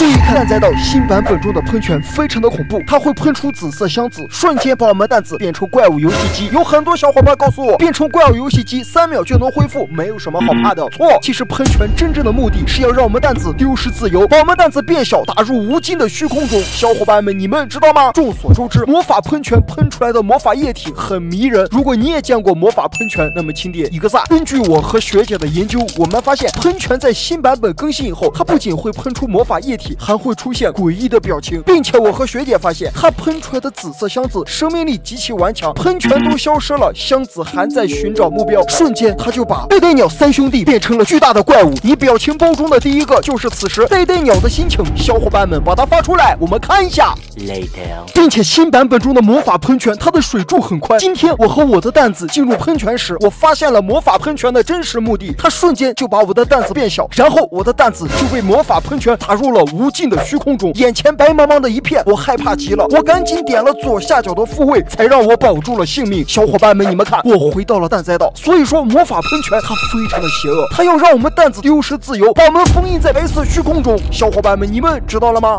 Three. 看，蛋仔岛新版本中的喷泉非常的恐怖，它会喷出紫色箱子，瞬间把我们蛋子变成怪物游戏机。有很多小伙伴告诉我，变成怪物游戏机三秒就能恢复，没有什么好怕的。错，其实喷泉真正的目的是要让我们蛋子丢失自由，把我们蛋子变小，打入无尽的虚空中。小伙伴们，你们知道吗？众所周知，魔法喷泉喷出来的魔法液体很迷人。如果你也见过魔法喷泉，那么请点一个赞。根据我和学姐的研究，我们发现喷泉在新版本更新以后，它不仅会喷出魔法液体，还会出现诡异的表情，并且我和学姐发现，它喷出来的紫色箱子生命力极其顽强。喷泉都消失了，箱子还在寻找目标，瞬间它就把贝贝鸟三兄弟变成了巨大的怪物。你表情包中的第一个就是此时贝贝鸟的心情。小伙伴们，把它发出来，我们看一下。并且新版本中的魔法喷泉，它的水柱很宽。今天我和我的蛋子进入喷泉时，我发现了魔法喷泉的真实目的，它瞬间就把我的蛋子变小，然后我的蛋子就被魔法喷泉打入了无尽进的虚空中，眼前白茫茫的一片，我害怕极了，我赶紧点了左下角的复位，才让我保住了性命。小伙伴们，你们看，我回到了蛋仔岛。所以说，魔法喷泉它非常的邪恶，它要让我们蛋子丢失自由，把我们封印在白色虚空中。小伙伴们，你们知道了吗？